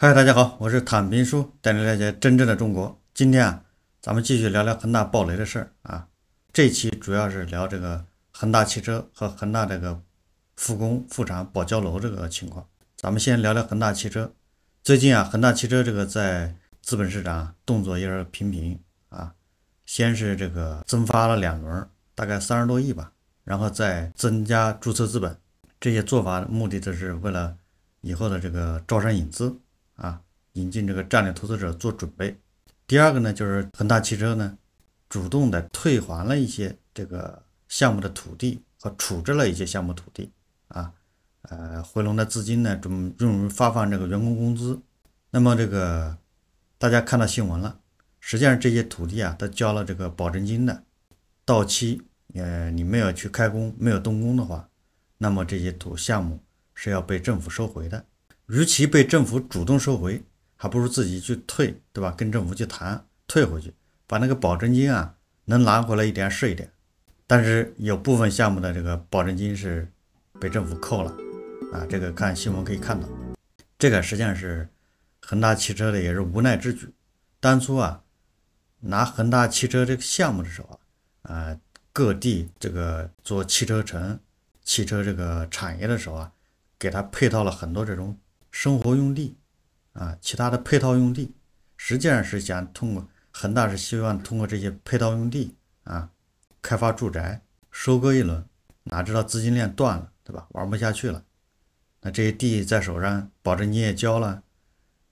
嗨，大家好，我是坦平叔，带你了解真正的中国。今天啊，咱们继续聊聊恒大暴雷的事儿啊。这期主要是聊这个恒大汽车和恒大这个复工复产保交楼这个情况。咱们先聊聊恒大汽车。最近啊，恒大汽车这个在资本市场动作有点频频啊。先是这个增发了两轮，大概三十多亿吧，然后再增加注册资本。这些做法目的都是为了以后的这个招商引资。啊，引进这个战略投资者做准备。第二个呢，就是恒大汽车呢，主动的退还了一些这个项目的土地和处置了一些项目土地啊，呃，回笼的资金呢，准用于发放这个员工工资。那么这个大家看到新闻了，实际上这些土地啊，都交了这个保证金的，到期，呃，你没有去开工，没有动工的话，那么这些土项目是要被政府收回的。与其被政府主动收回，还不如自己去退，对吧？跟政府去谈退回去，把那个保证金啊能拿回来一点是一点。但是有部分项目的这个保证金是被政府扣了啊，这个看新闻可以看到。这个实际上是恒大汽车的也是无奈之举。当初啊拿恒大汽车这个项目的时候啊，啊各地这个做汽车城、汽车这个产业的时候啊，给他配套了很多这种。生活用地，啊，其他的配套用地，实际上是想通过恒大是希望通过这些配套用地啊，开发住宅，收割一轮，哪知道资金链断了，对吧？玩不下去了，那这些地在手上，保证金也交了，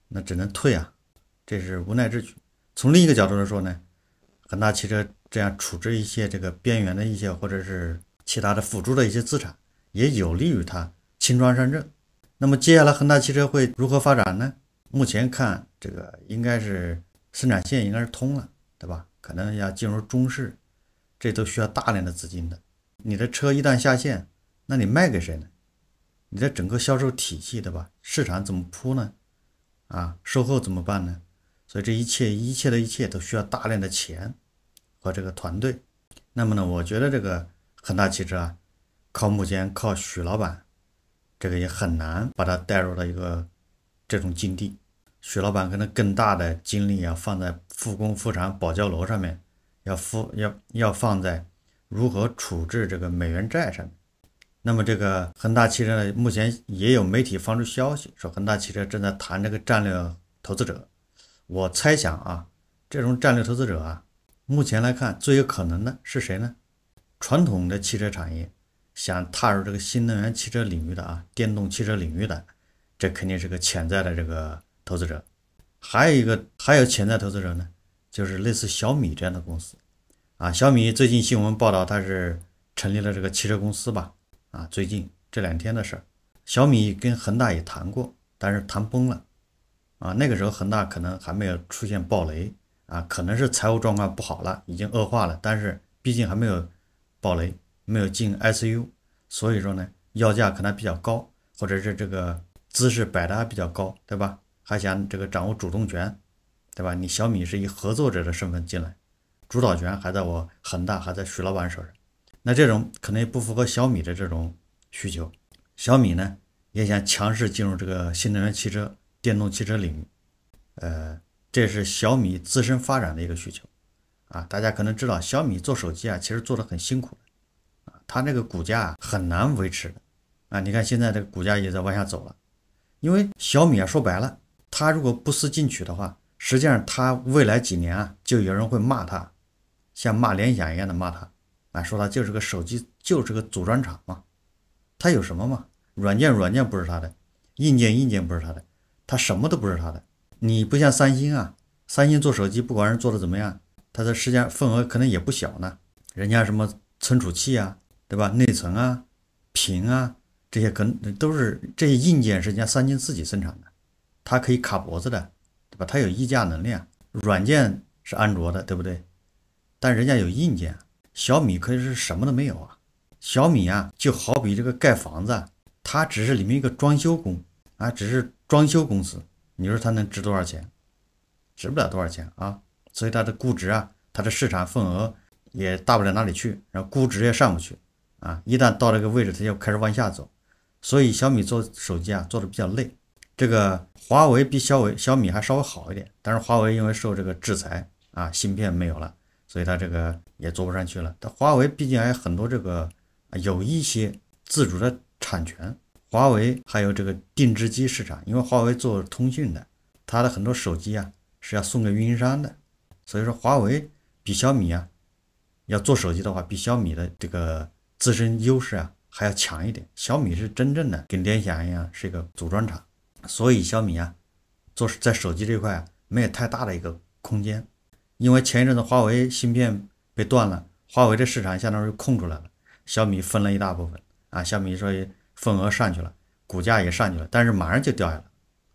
那只能退啊，这是无奈之举。从另一个角度来说呢，恒大汽车这样处置一些这个边缘的一些或者是其他的辅助的一些资产，也有利于它轻装上阵。那么接下来恒大汽车会如何发展呢？目前看，这个应该是生产线应该是通了，对吧？可能要进入中试，这都需要大量的资金的。你的车一旦下线，那你卖给谁呢？你的整个销售体系，对吧？市场怎么铺呢？啊，售后怎么办呢？所以这一切一切的一切都需要大量的钱和这个团队。那么呢，我觉得这个恒大汽车啊，靠目前靠许老板。这个也很难把它带入到一个这种境地。许老板可能更大的精力要放在复工复产保交楼上面，要复要要放在如何处置这个美元债上面。那么这个恒大汽车呢，目前也有媒体放出消息说，恒大汽车正在谈这个战略投资者。我猜想啊，这种战略投资者啊，目前来看最有可能的是谁呢？传统的汽车产业。想踏入这个新能源汽车领域的啊，电动汽车领域的，这肯定是个潜在的这个投资者。还有一个还有潜在投资者呢，就是类似小米这样的公司啊。小米最近新闻报道，它是成立了这个汽车公司吧？啊，最近这两天的事儿。小米跟恒大也谈过，但是谈崩了啊。那个时候恒大可能还没有出现暴雷啊，可能是财务状况不好了，已经恶化了，但是毕竟还没有暴雷。没有进 ICU，所以说呢，要价可能比较高，或者是这个姿势摆的还比较高，对吧？还想这个掌握主动权，对吧？你小米是以合作者的身份进来，主导权还在我恒大，还在徐老板手上，那这种可能也不符合小米的这种需求。小米呢，也想强势进入这个新能源汽车、电动汽车领域，呃，这是小米自身发展的一个需求啊。大家可能知道，小米做手机啊，其实做的很辛苦。它这个股价很难维持的啊！你看现在这个股价也在往下走了，因为小米啊，说白了，它如果不思进取的话，实际上它未来几年啊，就有人会骂它，像骂联想一样的骂它，啊，说它就是个手机，就是个组装厂嘛，它有什么嘛？软件软件不是它的，硬件硬件不是它的，它什么都不是它的。你不像三星啊，三星做手机不管是做的怎么样，它的实际份额可能也不小呢，人家什么存储器啊。对吧？内存啊、屏啊，这些跟都是这些硬件是人家三星自己生产的，它可以卡脖子的，对吧？它有议价能力啊。软件是安卓的，对不对？但人家有硬件，小米可以是什么都没有啊。小米啊，就好比这个盖房子，它只是里面一个装修工啊，只是装修公司。你说它能值多少钱？值不了多少钱啊。所以它的估值啊，它的市场份额也大不了哪里去，然后估值也上不去。啊，一旦到这个位置，它就开始往下走，所以小米做手机啊做的比较累，这个华为比小伟小米还稍微好一点，但是华为因为受这个制裁啊，芯片没有了，所以它这个也做不上去了。但华为毕竟还有很多这个有一些自主的产权，华为还有这个定制机市场，因为华为做通讯的，它的很多手机啊是要送给运营商的，所以说华为比小米啊要做手机的话，比小米的这个自身优势啊还要强一点。小米是真正的跟联想一样是一个组装厂。所以小米啊，做在手机这块啊，没有太大的一个空间，因为前一阵子华为芯片被断了，华为的市场相当于空出来了，小米分了一大部分啊，小米所以份额上去了，股价也上去了，但是马上就掉下来，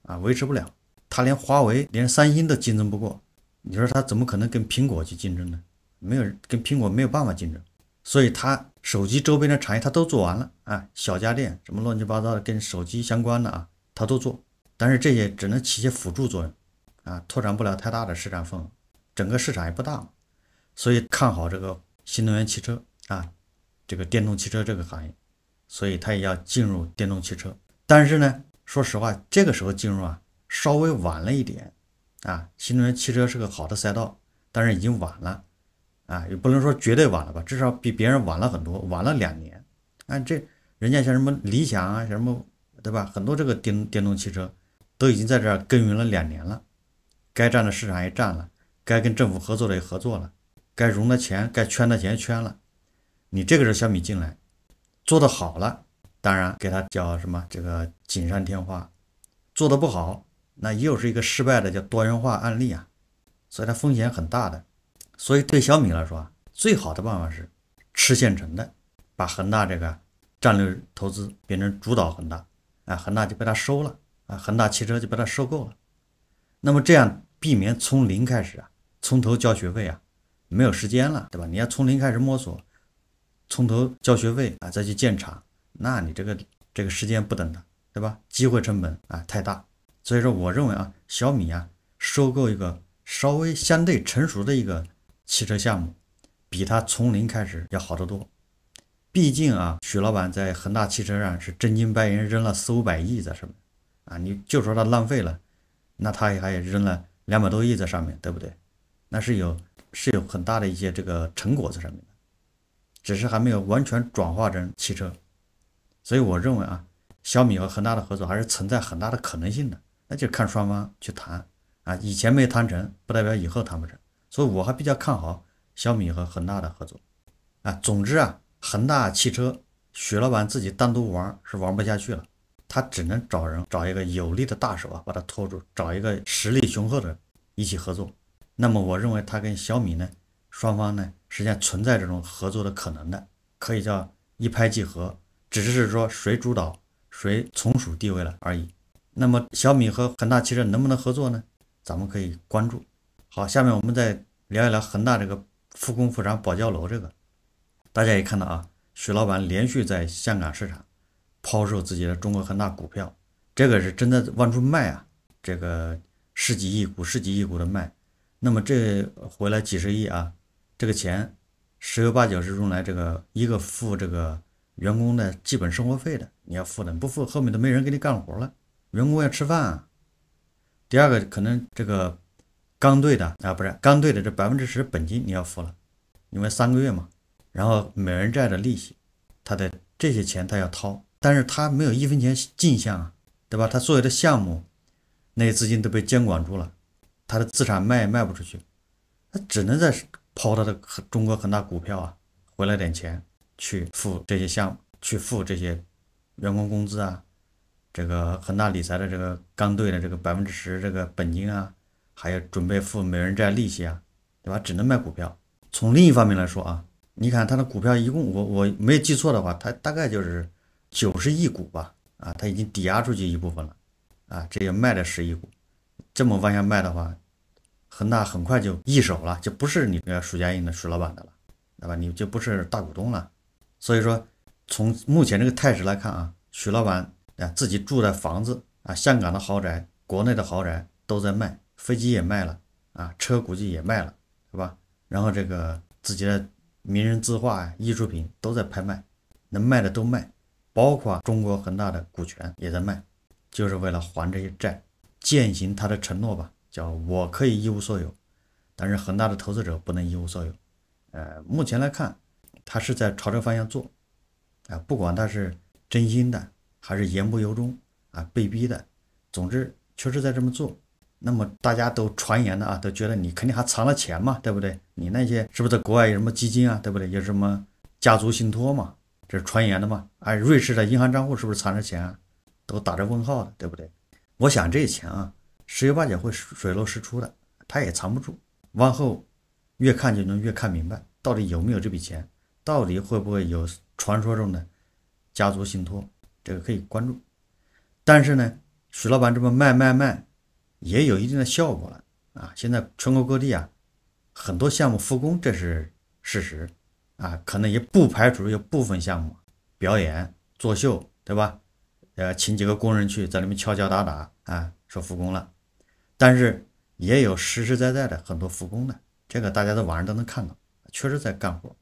啊，维持不了，它连华为连三星都竞争不过，你说它怎么可能跟苹果去竞争呢？没有跟苹果没有办法竞争，所以它手机周边的产业它都做完了啊，小家电什么乱七八糟的跟手机相关的啊。他都做，但是这些只能起些辅助作用，啊，拓展不了太大的市场份额，整个市场也不大嘛，所以看好这个新能源汽车啊，这个电动汽车这个行业，所以他也要进入电动汽车。但是呢，说实话，这个时候进入啊，稍微晚了一点，啊，新能源汽车是个好的赛道，但是已经晚了，啊，也不能说绝对晚了吧，至少比别人晚了很多，晚了两年。啊，这人家像什么理想啊，像什么。对吧？很多这个电电动汽车都已经在这儿耕耘了两年了，该占的市场也占了，该跟政府合作的也合作了，该融的钱、该圈的钱圈了。你这个时候小米进来，做的好了，当然给他叫什么这个锦上添花；做的不好，那又是一个失败的叫多元化案例啊。所以它风险很大的。所以对小米来说啊，最好的办法是吃现成的，把恒大这个战略投资变成主导恒大。啊，恒大就被他收了啊，恒大汽车就被他收购了。那么这样避免从零开始啊，从头交学费啊，没有时间了，对吧？你要从零开始摸索，从头交学费啊，再去建厂，那你这个这个时间不等的，对吧？机会成本啊太大。所以说，我认为啊，小米啊，收购一个稍微相对成熟的一个汽车项目，比他从零开始要好得多。毕竟啊，许老板在恒大汽车上是真金白银扔了四五百亿在上面，啊，你就说他浪费了，那他也还也扔了两百多亿在上面对不对？那是有是有很大的一些这个成果在上面的，只是还没有完全转化成汽车。所以我认为啊，小米和恒大的合作还是存在很大的可能性的，那就看双方去谈啊。以前没谈成，不代表以后谈不成。所以我还比较看好小米和恒大的合作啊。总之啊。恒大汽车，许老板自己单独玩是玩不下去了，他只能找人，找一个有力的大手啊，把他拖住，找一个实力雄厚的一起合作。那么我认为他跟小米呢，双方呢实际上存在这种合作的可能的，可以叫一拍即合，只是说谁主导，谁从属地位了而已。那么小米和恒大汽车能不能合作呢？咱们可以关注。好，下面我们再聊一聊恒大这个复工复产保交楼这个。大家也看到啊，许老板连续在香港市场抛售自己的中国恒大股票，这个是真的往出卖啊，这个十几亿股、十几亿股的卖，那么这回来几十亿啊，这个钱十有八九是用来这个一个付这个员工的基本生活费的，你要付的，不付后面都没人给你干活了，员工要吃饭啊。第二个可能这个刚兑的啊，不是刚兑的这百分之十本金你要付了，因为三个月嘛。然后美人债的利息，他的这些钱他要掏，但是他没有一分钱进项啊，对吧？他所有的项目那些资金都被监管住了，他的资产卖也卖不出去，他只能在抛他的中国恒大股票啊，回来点钱去付这些项目，去付这些员工工资啊，这个恒大理财的这个刚兑的这个百分之十这个本金啊，还要准备付美人债利息啊，对吧？只能卖股票。从另一方面来说啊。你看他的股票一共，我我没有记错的话，他大概就是九十亿股吧，啊，他已经抵押出去一部分了，啊，这也卖了十亿股，这么往下卖的话，恒大很快就易手了，就不是你个许家印的许老板的了，对吧？你就不是大股东了。所以说，从目前这个态势来看啊，许老板啊自己住的房子啊，香港的豪宅、国内的豪宅都在卖，飞机也卖了，啊，车估计也卖了，是吧？然后这个自己的。名人字画呀，艺术品都在拍卖，能卖的都卖，包括中国恒大的股权也在卖。就是为了还这些债，践行他的承诺吧，叫我可以一无所有，但是恒大的投资者不能一无所有。呃，目前来看，他是在朝这个方向做，啊，不管他是真心的还是言不由衷啊，被逼的，总之确实在这么做。那么大家都传言的啊，都觉得你肯定还藏了钱嘛，对不对？你那些是不是在国外有什么基金啊，对不对？有什么家族信托嘛？这是传言的嘛？哎，瑞士的银行账户是不是藏着钱啊？都打着问号的，对不对？我想这钱啊，十有八九会水落石出的，他也藏不住。往后越看就能越看明白，到底有没有这笔钱，到底会不会有传说中的家族信托，这个可以关注。但是呢，徐老板这么卖卖卖。也有一定的效果了啊！现在全国各地啊，很多项目复工，这是事实啊。可能也不排除有部分项目表演、作秀，对吧？呃，请几个工人去在里面敲敲打打啊，说复工了。但是也有实实在在的很多复工的，这个大家在网上都能看到，确实在干活，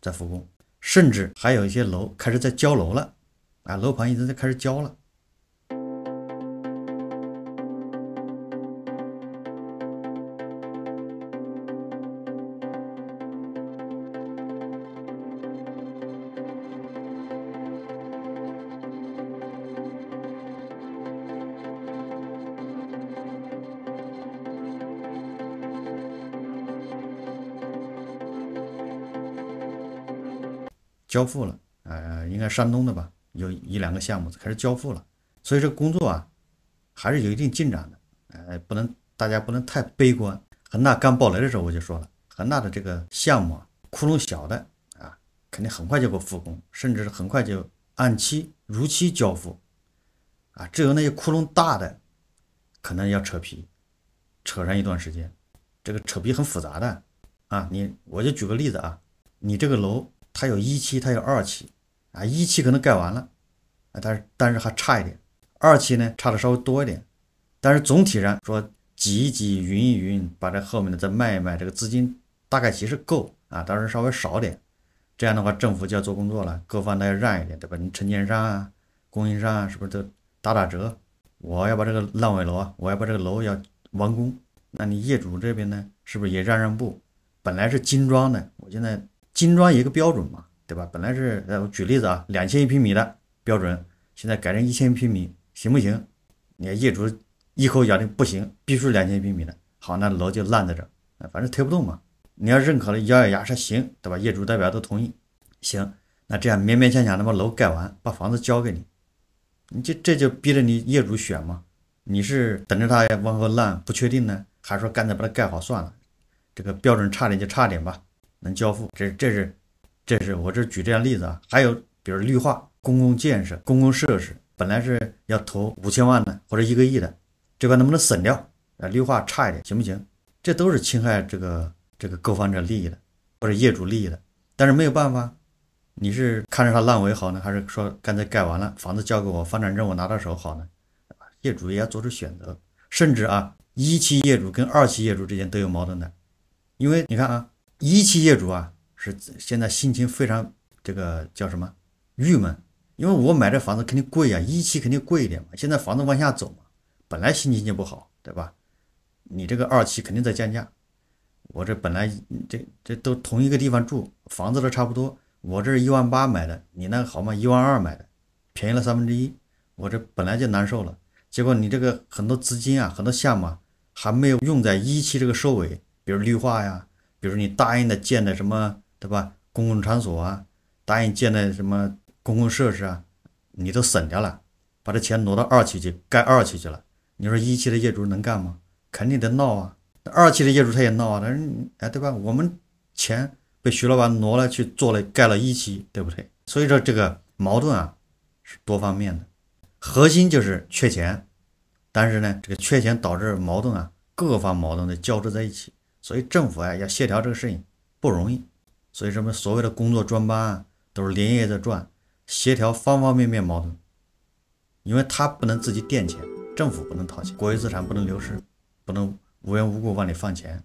在复工，甚至还有一些楼开始在交楼了啊，楼盘已经在开始交了。交付了，呃，应该山东的吧，有一两个项目开始交付了，所以这工作啊，还是有一定进展的，呃，不能大家不能太悲观。恒大刚爆雷的时候我就说了，恒大的这个项目啊，窟窿小的啊，肯定很快就给复工，甚至是很快就按期如期交付，啊，只有那些窟窿大的，可能要扯皮，扯上一段时间，这个扯皮很复杂的，啊，你我就举个例子啊，你这个楼。它有一期，它有二期，啊，一期可能盖完了，啊，但是但是还差一点，二期呢差的稍微多一点，但是总体上说挤一挤、匀一匀，把这后面的再卖一卖，这个资金大概其实够啊，当然稍微少点，这样的话政府就要做工作了，各方都要让一点，对吧？你承建商啊、供应商啊，是不是都打打折？我要把这个烂尾楼啊，我要把这个楼要完工，那你业主这边呢，是不是也让让步？本来是精装的，我现在。精装一个标准嘛，对吧？本来是呃，我举例子啊，两千一平米的标准，现在改成一千一平米，行不行？你看业主一口咬定不行，必须两千平米的。好，那楼就烂在这，反正推不动嘛。你要认可了，咬咬牙说行，对吧？业主代表都同意，行，那这样勉勉强强的把楼盖完，把房子交给你，你这这就逼着你业主选嘛？你是等着他往后烂不确定呢，还是说干脆把它盖好算了？这个标准差点就差点吧。能交付，这这是，这是我这举这样例子啊。还有比如绿化、公共建设、公共设施，本来是要投五千万的或者一个亿的，这块能不能省掉？啊，绿化差一点行不行？这都是侵害这个这个购房者利益的，或者业主利益的。但是没有办法，你是看着它烂尾好呢，还是说干脆盖完了房子交给我，房产证我拿到手好呢？业主也要做出选择。甚至啊，一期业主跟二期业主之间都有矛盾的，因为你看啊。一期业主啊，是现在心情非常这个叫什么郁闷，因为我买这房子肯定贵呀，一期肯定贵一点嘛。现在房子往下走嘛，本来心情就不好，对吧？你这个二期肯定在降价，我这本来这这都同一个地方住，房子都差不多，我这是一万八买的，你那个好嘛？一万二买的，便宜了三分之一，我这本来就难受了，结果你这个很多资金啊，很多项目啊，还没有用在一期这个收尾，比如绿化呀。比如你答应的建的什么，对吧？公共场所啊，答应建的什么公共设施啊，你都省掉了，把这钱挪到二期去盖二期去了。你说一期的业主能干吗？肯定得闹啊。二期的业主他也闹啊，但是哎，对吧？我们钱被徐老板挪了去做了盖了一期，对不对？所以说这个矛盾啊是多方面的，核心就是缺钱，但是呢，这个缺钱导致矛盾啊，各方矛盾的交织在一起。所以政府啊要协调这个事情不容易，所以什么所谓的工作专班啊都是连夜在转，协调方方面面矛盾，因为他不能自己垫钱，政府不能掏钱，国有资产不能流失，不能无缘无故往里放钱，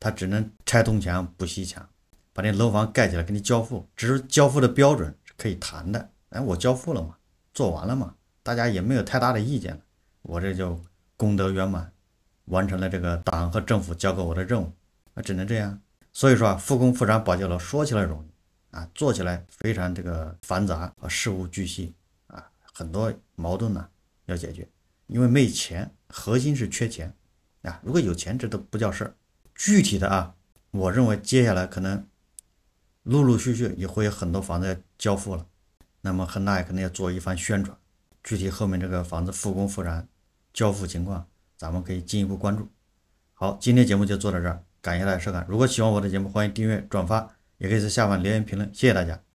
他只能拆东墙补西墙，把那楼房盖起来给你交付，只是交付的标准是可以谈的，哎，我交付了嘛，做完了嘛，大家也没有太大的意见，我这就功德圆满，完成了这个党和政府交给我的任务，只能这样。所以说啊，复工复产保交楼说起来容易啊，做起来非常这个繁杂和事无巨细啊，很多矛盾呢要解决，因为没钱，核心是缺钱啊。如果有钱，这都不叫事儿。具体的啊，我认为接下来可能陆陆续续也会有很多房子要交付了，那么恒大也肯定要做一番宣传。具体后面这个房子复工复产交付情况，咱们可以进一步关注。好，今天节目就做到这儿。感谢大家收看，如果喜欢我的节目，欢迎订阅、转发，也可以在下方留言评论，谢谢大家。